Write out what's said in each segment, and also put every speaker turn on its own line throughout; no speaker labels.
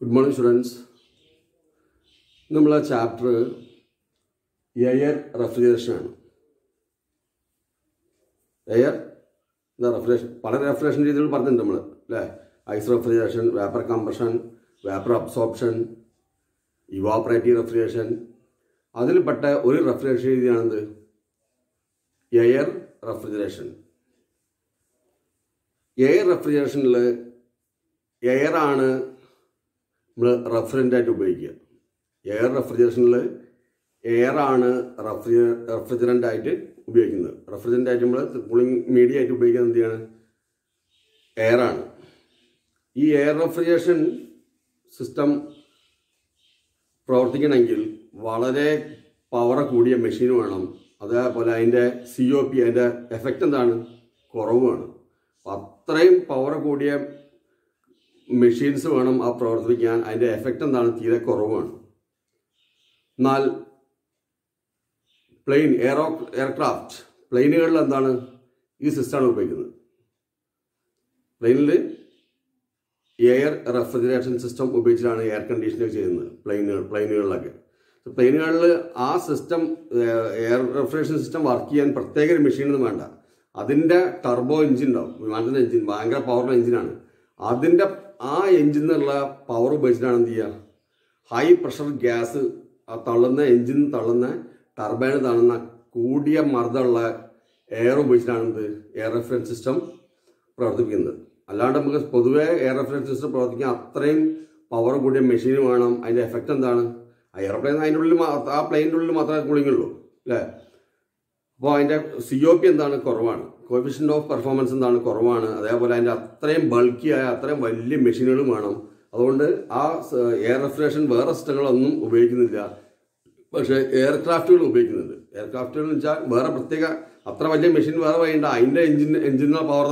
Good morning students നമ്മളെ chapter air റെഫ്രിജറേഷനാണ് air എന്താ റെഫ്രിജറേഷൻ പല റെഫ്രിജറേഷൻ രീതികൾ പറഞ്ഞിട്ടുണ്ട് നമ്മൾ അല്ലേ? Ice refrigeration vapour compression vapour absorption evaporative refrigeration അതിൽപ്പെട്ട ഒരു റെഫ്രിജറേഷൻ രീതിയാണെന്ത് എയർ റെഫ്രിജറേഷൻ എയർ റെഫ്രിജറേഷനിൽ എയറാണ് നമ്മൾ റെഫ്രിജറന്റായിട്ട് ഉപയോഗിക്കുക. എയർ റെഫ്രിജറേഷനിൽ എയറാണ് റെഫ്രിജ റെഫ്രിജറന്റ് ആയിട്ട് ഉപയോഗിക്കുന്നത്. റെഫ്രിജറന്റ് ആയിട്ട് നമ്മൾ കൂളിംഗ് മീഡിയ ആയിട്ട് ഉപയോഗിക്കുന്നത് എന്ത് ചെയ്യാണ്? എയറാണ് ഈ എയർ റെഫ്രിജറേഷൻ സിസ്റ്റം പ്രവർത്തിക്കണമെങ്കിൽ വളരെ പവർ കൂടിയ മെഷീൻ വേണം. അതേപോലെ അതിന്റെ സി ഒ പി അതിന്റെ എഫക്റ്റ് എന്താണ്? കുറവാണ് അത്രയും പവർ കൂടിയ മെഷീൻസ് വേണം ആ പ്രവർത്തിപ്പിക്കാൻ. അതിന്റെ എഫക്റ്റ് എന്താണ്? തീരെ കുറവാണ്. എന്നാൽ പ്ലെയിൻ എയറോ എയർക്രാഫ്റ്റ് പ്ലെയിനുകളിൽ എന്താണ്? ഈ സിസ്റ്റമാണ് ഉപയോഗിക്കുന്നത്. പ്ലെയിനിൽ എയർ റെഫ്രിജറേഷൻ സിസ്റ്റം ഉപയോഗിച്ചിട്ടാണ് എയർ കണ്ടീഷനിങ് ചെയ്യുന്നത് പ്ലെയിനുകൾ പ്ലെയിനുകളിലൊക്കെ പ്ലെയിനുകളിൽ ആ system air refrigeration system work ചെയ്യാൻ പ്രത്യേക ഒരു മെഷീനൊന്നും വേണ്ട. അതിന്റെ ടർബോ എഞ്ചിൻ ഉണ്ടാവും. വിമാനത്തിന്റെ എഞ്ചിൻ ഭയങ്കര പവറുള്ള എഞ്ചിനാണ് അതിന്റെ ആ എഞ്ചിൻ എന്നുള്ള പവർ ഉപയോഗിച്ചിട്ടാണ് എന്ത് ചെയ്യുക ഹൈ പ്രഷർ ഗ്യാസ് ആ തള്ളുന്ന എഞ്ചിൻ തള്ളുന്ന ടർബൈൻ തള്ളുന്ന കൂടിയ മർദ്ദമുള്ള എയർ ഉപയോഗിച്ചിട്ടാണ് എന്ത്? എയർ റെഫറൻസ് സിസ്റ്റം പ്രവർത്തിപ്പിക്കുന്നത്. അല്ലാണ്ട് നമുക്ക് പൊതുവേ എയർ റെഫറൻസ് സിസ്റ്റം പ്രവർത്തിക്കാൻ അത്രയും പവർ കൂടിയ മെഷീൻ വേണം. അതിന്റെ എഫക്റ്റ് എന്താണ്? ആ എയർപ്ലെയിൻ അതിന്റെ ഉള്ളിൽ ആ പ്ലെയിന്റെ ഉള്ളിൽ മാത്രമേ കൂളിങ്ങുള്ളൂ അല്ലേ? അപ്പോൾ അതിന്റെ സി ഒ പി എന്താണ്? കുറവാണ്. കോഫിഷ്യന്റ് ഓഫ് പെർഫോമൻസ് എന്താണ്? കുറവാണ്. അതേപോലെ അതിന്റെ അത്രയും ബൾക്കിയായ അത്രയും വലിയ മെഷീനുകളും വേണം. അതുകൊണ്ട് ആ എയർ റെഫ്രിജറേഷൻ വേറെ സിസ്റ്റങ്ങളൊന്നും ഉപയോഗിക്കുന്നില്ല. പക്ഷേ എയർക്രാഫ്റ്റുകൾ ഉപയോഗിക്കുന്നുണ്ട്. എയർക്രാഫ്റ്റുകൾ എന്ന് വെച്ചാൽ വേറെ പ്രത്യേക അത്ര വലിയ മെഷീൻ വേറെ വേണ്ട അതിന്റെ എഞ്ചിൻ എഞ്ചിനുള്ള പവർ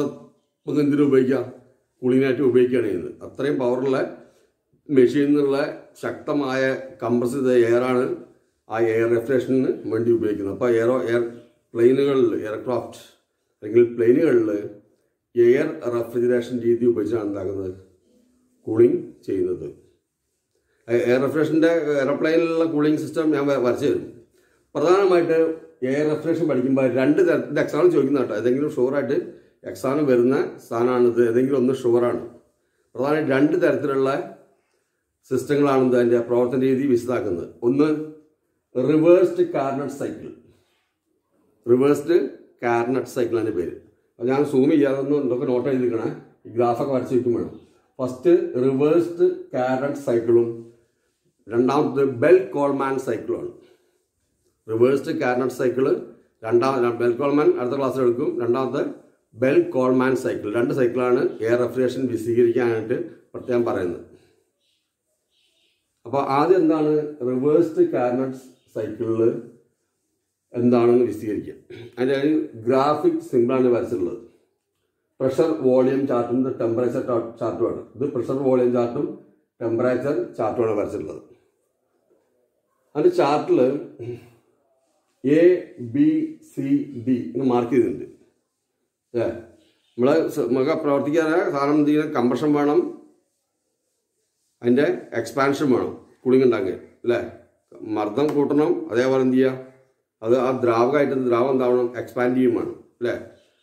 ഒന്ന് എന്തിനു ഉപയോഗിക്കാം? കൂളിങ്ങിനായിട്ട് ഉപയോഗിക്കുകയാണ് ചെയ്യുന്നത്. അത്രയും പവറുള്ള മെഷീനിൽ നിന്നുള്ള ശക്തമായ കംപ്രസ് ചെയ്ത എയറാണ് ആ എയർ റെഫ്രിജറേഷന് വേണ്ടി ഉപയോഗിക്കുന്നത്. അപ്പോൾ എയറോ എയർ പ്ലെയിനുകളിൽ എയർക്രാഫ്റ്റ് അല്ലെങ്കിൽ പ്ലെയിനുകളിൽ എയർ റെഫ്രിജറേഷൻ രീതി ഉപയോഗിച്ചാണ് എന്താക്കുന്നത്? കൂളിംഗ് ചെയ്യുന്നത്. എയർ റെഫ്രിജറേഷന്റെ എയർപ്ലെയിനിലുള്ള കൂളിംഗ് സിസ്റ്റം ഞാൻ വരച്ചു തരും. പ്രധാനമായിട്ട് എയർ റെഫ്രിജറേഷൻ പഠിക്കുമ്പോൾ രണ്ട് തരത്തിന്റെ എക്സാം ചോദിക്കുന്ന കേട്ടോ. ഏതെങ്കിലും ഷുവറായിട്ട് എക്സാം വരുന്ന സാധനമാണിത്. ഏതെങ്കിലും ഒന്ന് ഷുവറാണ് പ്രധാനമായിട്ട് രണ്ട് തരത്തിലുള്ള സിസ്റ്റങ്ങളാണ് അതിന്റെ പ്രവർത്തന രീതി വിശദാക്കുന്നത് ഒന്ന് reversed Carnot cycle reversed Carnot cycle അതിന്റെ പേര്. അപ്പോൾ ഞാൻ സൂം ചെയ്യാതെ ഒന്ന് എന്തൊക്കെ നോട്ട് ചെയ്തിരിക്കണേ ഈ ഗ്രാഫൊക്കെ വരച്ച് വയ്ക്കും വേണം. ഫസ്റ്റ് റിവേഴ്സ്ഡ് കാരറ്റ് സൈക്കിളും രണ്ടാമത്തത് ബെൽ കോൾമാൻ സൈക്കിളുമാണ് റിവേഴ്സ്ഡ് കാരറ്റ് സൈക്കിൾ രണ്ടാം ബെൽ കോൾമാൻ അടുത്ത ക്ലാസ്സിൽ എടുക്കും. രണ്ടാമത്തെ ബെൽ കോൾമാൻ സൈക്കിൾ രണ്ട് സൈക്കിളാണ് എയർ റെഫ്രിജറേഷൻ വിശദീകരിക്കാനായിട്ട് പ്രത്യേകം പറയുന്നത്. അപ്പോൾ ആദ്യം എന്താണ്? റിവേഴ്സ്ഡ് കാരനറ്റ് സൈക്കിളിൽ എന്താണെന്ന് വിശദീകരിക്കാം. അതിന്റെ ഗ്രാഫിക് സിമ്പിളാണ് വരച്ചിട്ടുള്ളത്. പ്രഷർ വോളിയം ചാർട്ടും ടെമ്പറേച്ചർ ചാർട്ടുമാണ്. ഇത് പ്രഷർ വോളിയം ചാർട്ടും ടെമ്പറേച്ചർ ചാർട്ടുമാണ് വരച്ചിട്ടുള്ളത്. അതിന്റെ ചാർട്ടിൽ എ ബി സി ഡി എന്ന് മാർക്ക് ചെയ്തിട്ടുണ്ട്. അല്ലേ? നമ്മളെ നമുക്ക് പ്രവർത്തിക്കാൻ സാധനം എന്ത് ചെയ്യണം? കമ്പ്രഷൻ വേണം. അതിന്റെ എക്സ്പാൻഷൻ വേണം. കൂളിംഗ് ഉണ്ടാക്കുക അല്ലേ? മർദ്ദം കൂട്ടണം. അതേപോലെ എന്ത് ചെയ്യുക അത് ആ ദ്രാവകമായിട്ട് ദ്രാവകം എന്താവണം? എക്സ്പാൻഡ് ചെയ്യും വേണം അല്ലേ?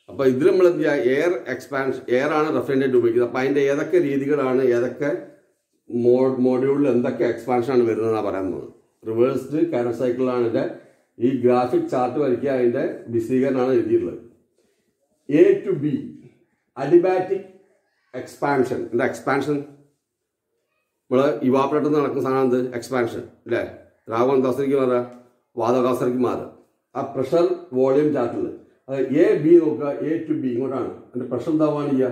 അപ്പോൾ ഇതിൽ നമ്മൾ എന്ത് ചെയ്യുക? എയർ എക്സ്പാൻഷൻ എയർ ആണ് റെഫ്രിജറേറ്റ് ഉപയോഗിക്കുന്നത്. അപ്പോൾ അതിന്റെ ഏതൊക്കെ രീതികളാണ് ഏതൊക്കെ മോ മോഡ്യൂളിൽ എന്തൊക്കെ എക്സ്പാൻഷനാണ് വരുന്നതെന്നാണ് പറയാൻ പോകുന്നത്? റിവേഴ്സ്ഡ് കാരൻ സൈക്കിളാണ് ഇതിന്റെ ഈ ഗ്രാഫിക് ചാർട്ട് വരയ്ക്കുക അതിന്റെ വിശദീകരണമാണ് എഴുതിയിട്ടുള്ളത്. A to B adiabatic expansion എന്താ എക്സ്പാൻഷൻ നമ്മൾ ഇവാപ്പറേറ്റർ നടക്കുന്ന സാധനം എന്ത്? എക്സ്പാൻഷൻ അല്ലേ? ദ്രാവകം എന്താസരിക്ക് മാറുക? വാതകാസരിക്ക് മാറുക ആ പ്രഷർ വോളിയം ചാർട്ടിൽ അത് എ ബി നോക്കുക എ ടു ബി ഇങ്ങോട്ടാണ്. അതിന്റെ പ്രഷർ എന്താവാണ് ചെയ്യുക?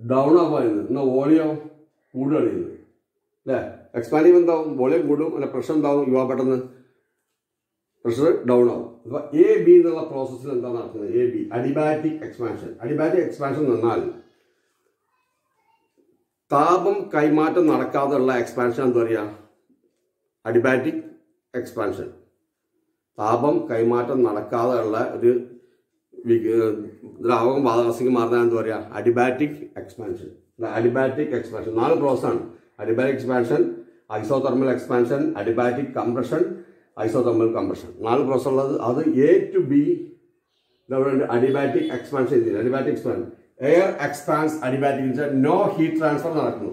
ഡൗൺ ആവാൻ ചെയ്യുന്നത്. എന്നാൽ വോളിയം കൂടുകയാണ് ചെയ്യുന്നത്. അല്ലേ? എക്സ്പാൻഡ് ചെയ്യുമ്പോൾ എന്താവും? വോളിയം കൂടും. അല്ല പ്രഷർ എന്താവും? യുവാ പെട്ടെന്ന് പ്രഷർ ഡൗൺ ആവും. അപ്പോൾ എ ബി എന്നുള്ള പ്രോസസ്സിൽ എന്താ നടക്കുന്നത്? A B adiabatic expansion adiabatic expansion പറഞ്ഞാൽ താപം കൈമാറ്റം നടക്കാതെയുള്ള എക്സ്പാൻഷൻ എന്താ പറയുക? അഡിബാറ്റിക് എക്സ്പാൻഷൻ താപം കൈമാറ്റം നടക്കാതെയുള്ള ഒരു ദ്രാവകം വാതകസിക്ക് മാറുന്ന എന്താ പറയുക അഡിബാറ്റിക് എക്സ്പാൻഷൻ. Adiabatic expansion. നാല് പ്രോസസ്സാണ്. Adiabatic expansion isothermal expansion adiabatic compression isothermal compression. നാല് പ്രോസസ് ഉള്ളത്. അത് എ ടു ബി ഇതവിടെ അഡിബാറ്റിക് എക്സ്പാൻഷൻ ചെയ്തില്ല adiabatic expansion. Air expands adiabatic no heat transfer നടക്കുന്നു.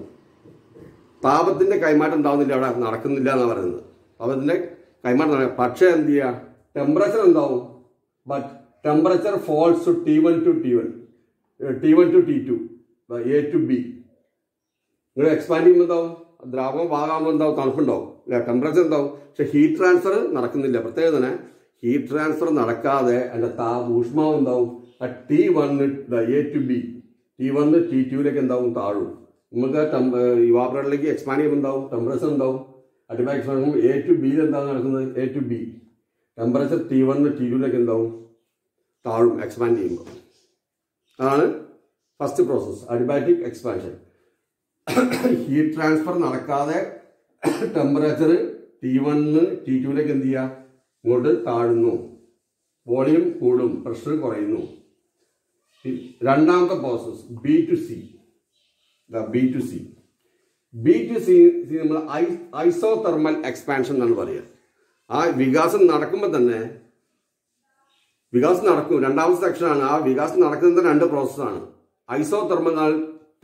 താപത്തിന്റെ കൈമാറ്റം ഉണ്ടാവുന്നില്ല അവിടെ. നടക്കുന്നില്ല എന്നാണ് പറയുന്നത്. താപത്തിന്റെ കൈമാറ്റം തുടങ്ങി പക്ഷേ എന്ത് ചെയ്യുക? ടെമ്പറേച്ചർ എന്താവും? But temperature falls to T one to T one T one to T two A to B നിങ്ങൾ എക്സ്പാൻഡ് ചെയ്യുമ്പോൾ എന്താവും? ദ്രാവകം ഭാഗമാകുമ്പോൾ എന്താവും? തണുപ്പുണ്ടാവും. അല്ലെ? ടെമ്പറേച്ചർ എന്താവും? പക്ഷെ ഹീറ്റ് ട്രാൻസ്ഫർ നടക്കുന്നില്ല. പ്രത്യേകം തന്നെ ഹീറ്റ് ട്രാൻസ്ഫർ നടക്കാതെ അതിന്റെ താ ഊഷ്മാവ് എന്താവും? T one A to B T one T ടുവിലേക്ക് എന്താവും? താഴും. നമുക്ക് ഇവാപറേറ്ററിലേക്ക് എക്സ്പാൻഡ് ചെയ്യുമ്പോൾ എന്താവും? ടെമ്പറേച്ചർ ഉണ്ടാവും അടിമാ എക്സ്പാൻഡ് എ ടു ബിയിൽ എന്താണ് നടക്കുന്നത്? A to B temperature T one T ടുവിലേക്ക് എന്താവും? താഴും എക്സ്പാൻഡ് ചെയ്യുമ്പോൾ. അതാണ് first process adiabatic expansion heat transfer നടക്കാതെ ടെമ്പറേച്ചർ ടി വണ്ണ് ടി ടുവിലേക്ക് എന്ത് ചെയ്യുക ഇങ്ങോട്ട് താഴുന്നു. വോളിയം കൂടും പ്രഷർ കുറയുന്നു. രണ്ടാമത്തെ process B to C B to C B to C നമ്മൾ ഐസോ തെർമൽ എക്സ്പാൻഷൻ എന്നാണ് പറയുക. ആ വികാസം നടക്കുമ്പോൾ തന്നെ വികാസം നടക്കും. രണ്ടാമത്തെ സെക്ഷനാണ്. ആ വികാസം നടക്കുന്നത് രണ്ട് പ്രോസസ്സാണ് ഐസോ തെർമൽ എന്നാൽ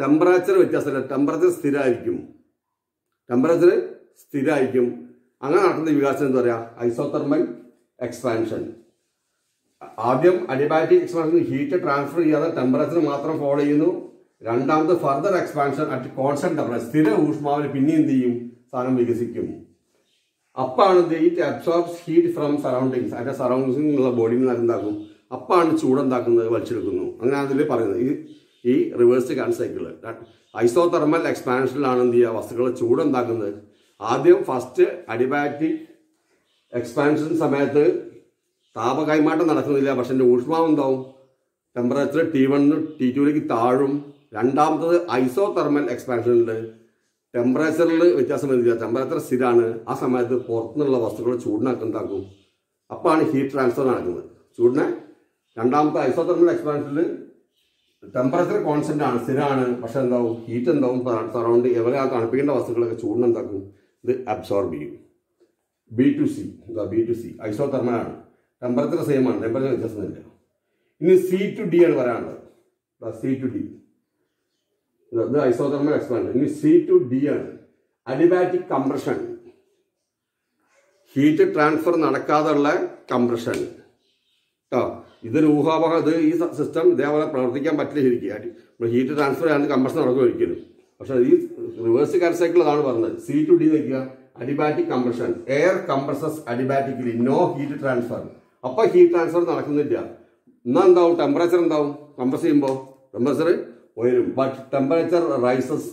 ടെമ്പറേച്ചർ വ്യത്യാസമില്ല. ടെമ്പറേച്ചർ സ്ഥിരമായിരിക്കും ടെമ്പറേച്ചർ സ്ഥിരമായിരിക്കും അങ്ങനെ നടക്കുന്ന വികാസം എന്താ പറയുക ഐസോതെർമൽ എക്സ്പാൻഷൻ. ആദ്യം അഡിബാറ്റിക് എക്സ്പാൻഷൻ ഹീറ്റ് ട്രാൻസ്ഫർ ചെയ്യാതെ ടെമ്പറേച്ചർ മാത്രം ഫോളോ ചെയ്യുന്നു. രണ്ടാമത് further expansion at constant temperature സ്ഥിര ഊഷ്മാവിൽ പിന്നെ എന്ത് ചെയ്യും? സാധനം വികസിക്കും. അപ്പാണ് it absorbs heat from surroundings അതിന്റെ സറൗണ്ടിങ്സിലുള്ള ബോഡിയിൽ നിന്ന് എന്താക്കും? അപ്പാണ് ചൂടെന്താക്കുന്നത് വലിച്ചെടുക്കുന്നു. അങ്ങനെ അതിൽ പറയുന്നത്. ഈ ഈ റിവേഴ്സ് കാൻ സൈക്കിൾ ഐസോതെർമൽ എക്സ്പാൻഷനിലാണ് എന്ത് ചെയ്യുക? വസ്തുക്കൾ ചൂടെന്താക്കുന്നത് ആദ്യം ഫസ്റ്റ് അഡിബാറ്റിക് എക്സ്പാൻഷൻ സമയത്ത് താപ കൈമാറ്റം നടക്കുന്നില്ല. പക്ഷെ എന്റെ ഊഷ്മാവ് എന്താവും? ടെമ്പറേച്ചർ ടി വണ്ണ് ടി ടുവിലേക്ക് താഴും. രണ്ടാമത്തത് ഐസോ തെർമൽ എക്സ്പാൻഷനിൽ ടെമ്പറേച്ചറിൽ വ്യത്യാസം വരുന്നില്ല. ടെമ്പറേച്ചർ സ്ഥിരമാണ് ആ സമയത്ത് പുറത്തുനിന്നുള്ള വസ്തുക്കൾ ചൂടിനാക്കുണ്ടാക്കും അപ്പോഴാണ് ഹീറ്റ് ട്രാൻസ്ഫർ നടക്കുന്നത്. ചൂടിനെ രണ്ടാമത്തെ ഐസോ തെർമൽ എക്സ്പാൻഷനിൽ ടെമ്പറേച്ചർ കോൺസ്റ്റന്റ് ആണ് സ്ഥിരമാണ് പക്ഷെ എന്താവും? ഹീറ്റ് എന്താവും? സറൗണ്ട് എവിടെ ആ തണുപ്പിക്കേണ്ട വസ്തുക്കളൊക്കെ ചൂടിനെന്താക്കും ഇത് അബ്സോർബ് ചെയ്യും. ബി ടു സി എന്താ ബി ടു സി ഐസോ ആണ്. ടെമ്പറേച്ചർ സെയിം ആണ്. ടെമ്പറേച്ചർ വ്യത്യാസമൊന്നുമില്ല. ഇനി സി ടു ഡി ആണ് പറയാനുള്ളത് സി ടു ഡി ഇത് ഐസോതെർമൽ എക്സ്പാൻഷൻ ഇനി സി ടു ഡി ആണ്. അഡിബാറ്റിക് കംപ്രഷൻ ഹീറ്റ് ട്രാൻസ്ഫർ നടക്കാതുള്ള കംപ്രഷൻ കേട്ടോ ഇതൊരു ഊഹാപോഹ. ഇത് ഈ സിസ്റ്റം ഇതേപോലെ പ്രവർത്തിക്കാൻ പറ്റില്ല ശരിക്കും. ഹീറ്റ് ട്രാൻസ്ഫർ ചെയ്യാണ്ട് കംപ്രഷൻ നടക്കും ഒരിക്കലും. പക്ഷെ ഈ റിവേഴ്സ് കാർ സൈക്കിൾ അതാണ് പറഞ്ഞത്. സി ടു ഡി നിൽക്കുക adiabatic compression air compresses adiabatically no heat transfer അപ്പോൾ ഹീറ്റ് ട്രാൻസ്ഫർ നടക്കുന്നില്ല. എന്നാ എന്താവും? ടെമ്പറേച്ചർ എന്താവും? കംപ്രസ് ചെയ്യുമ്പോൾ ടെമ്പറേച്ചർ ഉയരും. But temperature rises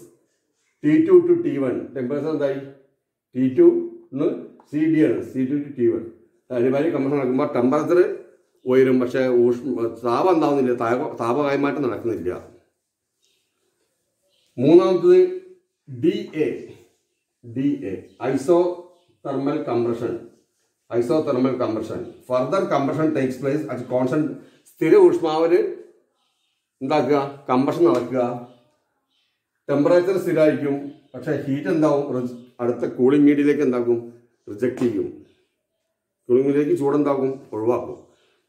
T two to T one temperature എന്തായി? ടി ടു സി ഡി ആണ്. C to to T one Adimali compression നടക്കുമ്പോൾ ടെമ്പറേച്ചർ ഉയരും. പക്ഷേ ഊഷ്മ താപം എന്താവുന്നില്ല. താപ താപ കൈമാറ്റം നടക്കുന്നില്ല. മൂന്നാമത്തത് D A D A isothermal compression isothermal compression further compression takes place at constant സ്ഥിര ഊഷ്മാവിൽ ഉണ്ടാക്കുക കമ്പഷൻ നടക്കുക. ടെമ്പറേച്ചർ സ്ഥിരമായിരിക്കും പക്ഷെ ഹീറ്റ് എന്താവും? അടുത്ത കൂളിംഗ് മീഡിയയിലേക്ക് എന്താക്കും റിജക്റ്റ് ചെയ്യും. കൂളിംഗ് മീഡിയയിലേക്ക് ചൂടെന്താക്കും ഒഴിവാക്കും.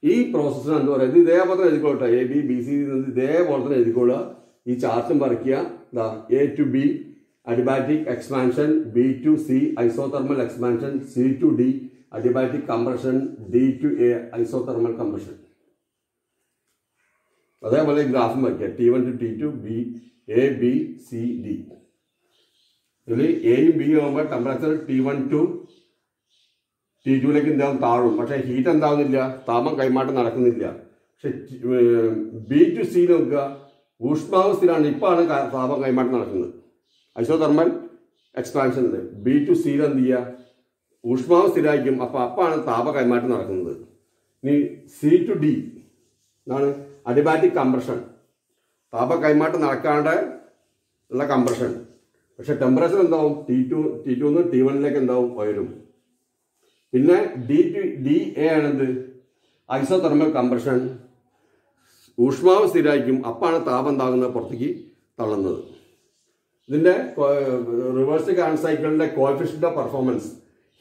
ഈ പ്രോസസ്സിന് എന്താ പറയുക? ഇത് ഇതേപോലെ തന്നെ എഴുതിക്കോട്ടെ എ ബി ബി സി ഇതേപോലെ തന്നെ എഴുതിക്കോളുക. ഈ ചാർട്ടും വരയ്ക്കുക. എന്താ A to B adiabatic expansion B to C isothermal expansion C to D adiabatic compression D to A isothermal compression അതേപോലെ ഗ്രാഫും വയ്ക്കുക T one to T two B A B C D ഇതിൽ എയും ബിയും ആകുമ്പോൾ temperature T one to T ടുവിലേക്ക് എന്താവും? താഴും. പക്ഷേ ഹീറ്റ് എന്താകുന്നില്ല താപം കൈമാറ്റം നടക്കുന്നില്ല. പക്ഷെ ബി ടു സി നോക്കുക. ഊഷ്മാവ് സ്ഥിരമാണ്. ഇപ്പോൾ ആണ് താപം കൈമാറ്റം നടക്കുന്നത്. ഐസോതെർമൽ എക്സ്പാൻഷനിൽ ബി ടു സിയിൽ എന്ത് ചെയ്യുക ഊഷ്മാവ് സ്ഥിരമായിരിക്കും. അപ്പോൾ അപ്പാണ് താപ കൈമാറ്റം നടക്കുന്നത്. ഇനി സി ടു ഡി എന്നാണ് അഡിബാറ്റിക് കംപ്രഷൻ താപ കൈമാറ്റം നടക്കാണ്ട് ഉള്ള കംപ്രഷൻ പക്ഷെ ടെമ്പറേച്ചർ എന്താവും? ടി ടു ടി ടു നിന്ന് ടി വണ്ണിലേക്ക് എന്താവും? ഉയരും. പിന്നെ ഡി ടു ഡി എ ആണെന്ത്? ഐസോ തെർമൽ കംപ്രഷൻ ഊഷ്മാവ് സ്ഥിരമായിരിക്കും. അപ്പാണ് താപം താകുന്നത് പുറത്തേക്ക് തള്ളുന്നത്. ഇതിന്റെ റിവേഴ്സ് കാൺ സൈക്കിളിന്റെ കോഫിഷ്യന്റെ performance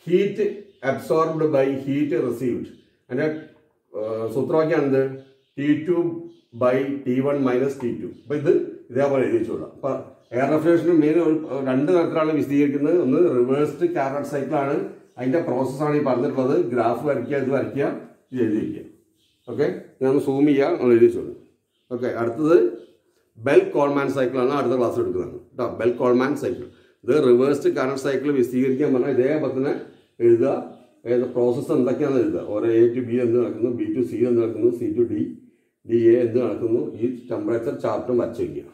heat absorbed by heat received അതിന്റെ സൂത്രവാക്യം സൂത്രവാക്യാണെന്ത് T two by T one minus T two അപ്പൊ ഇത് ഇതേപോലെ എഴുതി വെച്ചോളാം അപ്പൊ എയർ റെഫ്രിജറേഷൻ മെയിൻ രണ്ട് തരത്തിലാണ് വിശദീകരിക്കുന്നത്. ഒന്ന് റിവേഴ്സ്ഡ് കാരറ്റ് സൈക്കിളാണ് അതിന്റെ പ്രോസസ്സാണ് ഈ പറഞ്ഞിട്ടുള്ളത്. ഗ്രാഫ് വരയ്ക്കുക ഇത് വരയ്ക്കുക ഇത് എഴുതി വയ്ക്കുക ഓക്കെ ഞാൻ സൂം ചെയ്യുക നമ്മൾ എഴുതി വെച്ചോളൂ ഓക്കെ അടുത്തത് ബെൽ കോൾമാൻ സൈക്കിളാണ് അടുത്ത ക്ലാസ് എടുക്കുന്നത്. കേട്ടോ ബെൽ കോൾമാൻ സൈക്കിൾ ഇത് റിവേഴ്സ്ഡ് കറണ്ട് സൈക്കിൾ വിശദീകരിക്കാൻ പറഞ്ഞാൽ ഇതേപോലെ തന്നെ എഴുതുക. പ്രോസസ്സ് എന്തൊക്കെയാണെന്ന് എഴുതുക. ഓരോ എ ടു ബി എന്ന് നടക്കുന്നു ബി ടു സി എന്ന് നടക്കുന്നു C to D D A എന്ത് നടക്കുന്നു? ഈ ടെമ്പറേച്ചർ ചാർട്ടും വരച്ച് വയ്ക്കുക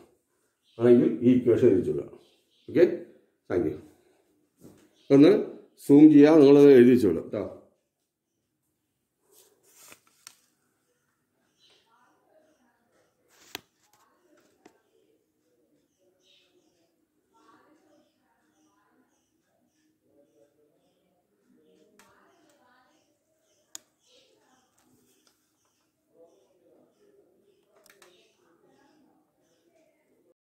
ആണെങ്കിൽ ഈ ഇക്വേഷൻ എഴുതിച്ചുക ഓക്കെ താങ്ക് യു ഒന്ന് സൂം ചെയ്യുക നിങ്ങളത് എഴുതിച്ചോളൂ കേട്ടോ